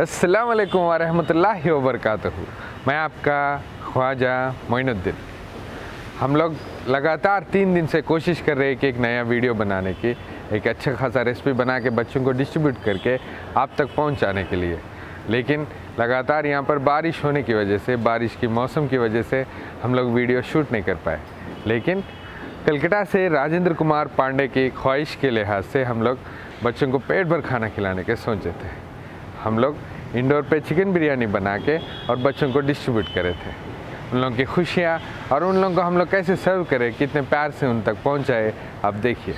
अस्सलाम वालेकुम वरहमतुल्लाहि वबरकातुहू। मैं आपका ख्वाजा मोइनुद्दीन। हम लोग लगातार तीन दिन से कोशिश कर रहे हैं कि एक नया वीडियो बनाने की, एक अच्छा खासा रेसिपी बना के बच्चों को डिस्ट्रीब्यूट करके आप तक पहुँचाने के लिए। लेकिन लगातार यहाँ पर बारिश होने की वजह से, बारिश की मौसम की वजह से हम लोग वीडियो शूट नहीं कर पाए। लेकिन कलकत्ता से राजेंद्र कुमार पांडे की ख्वाहिश के लिहाज से हम लोग बच्चों को पेट भर खाना खिलाने के सोचे थे हम लोग इंडोर पे चिकन बिरयानी बना के और बच्चों को डिस्ट्रीब्यूट करे थे। उन लोगों की खुशियाँ और उन लोगों को हम लोग कैसे सर्व करें, कितने प्यार से उन तक पहुँचाए, आप देखिए।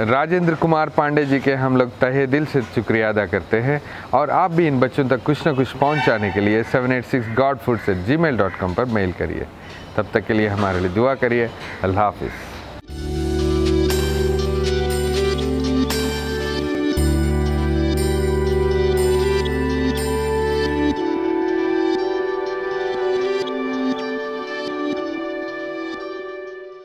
राजेंद्र कुमार पांडे जी के हम लोग तहे दिल से शुक्रिया अदा करते हैं और आप भी इन बच्चों तक कुछ ना कुछ पहुँचाने के लिए seven eight six god food से जी मेल डॉट कॉम पर मेल करिए। तब तक के लिए हमारे लिए दुआ करिए। अल्लाह हाफिज़।